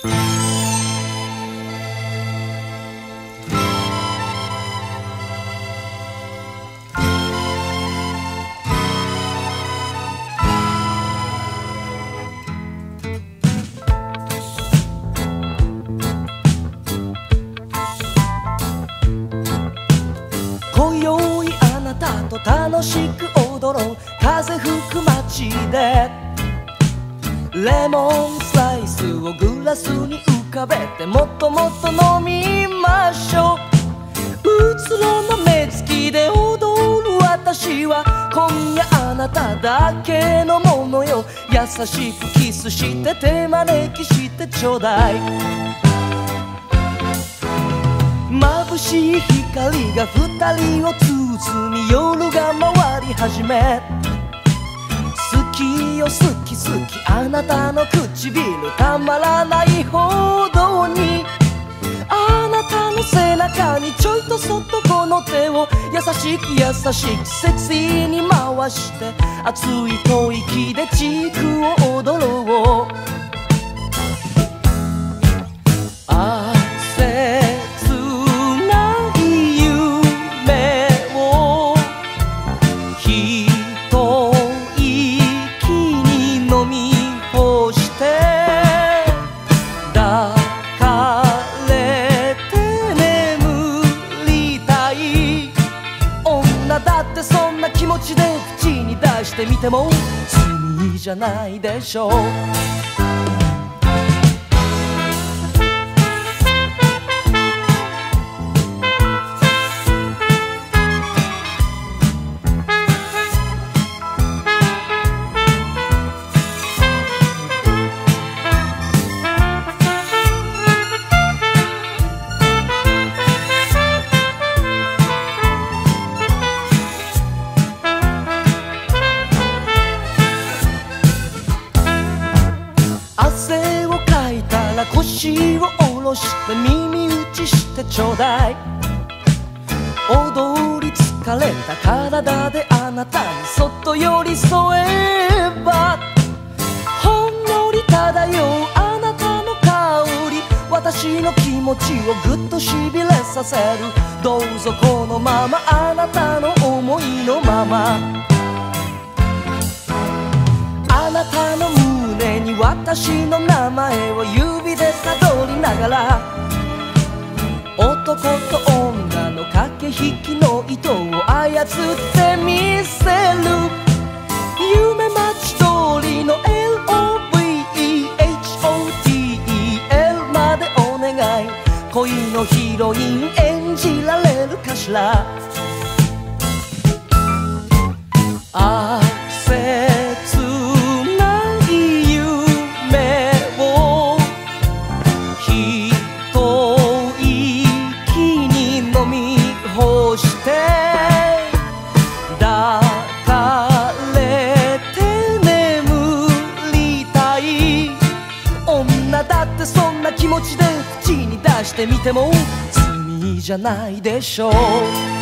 今宵あなたと楽しく踊ろう。風吹く街で。レモンスライスをグラスに浮かべてもっともっと飲みましょう。うつろな目つきで踊る私は今夜あなただけのものよ。優しくキスして手招きしてちょうだい。眩しい光が二人を包み夜が回り始め。よ好き好きあなたの唇たまらないほどにあなたの背中にちょいとそっとこの手を優しく優しくセクシーに回して熱い吐息でチークを踊ろうあ切口に出してみても罪じゃないでしょう。腰を下ろして耳打ちしてちょうだい。踊り疲れた体であなたにそっと寄り添えば。ほんのり漂うあなたの香り。私の気持ちをぐっとしびれさせる。どうぞこのままあなたの思いのまま。私の名前を指でたどりながら男と女の駆け引きの糸を操ってみせる。夢待ち通りの LOVEHOTEL までお願い。恋のヒロイン演じられるかしら。あ切気持ちで口に出してみても罪じゃないでしょう。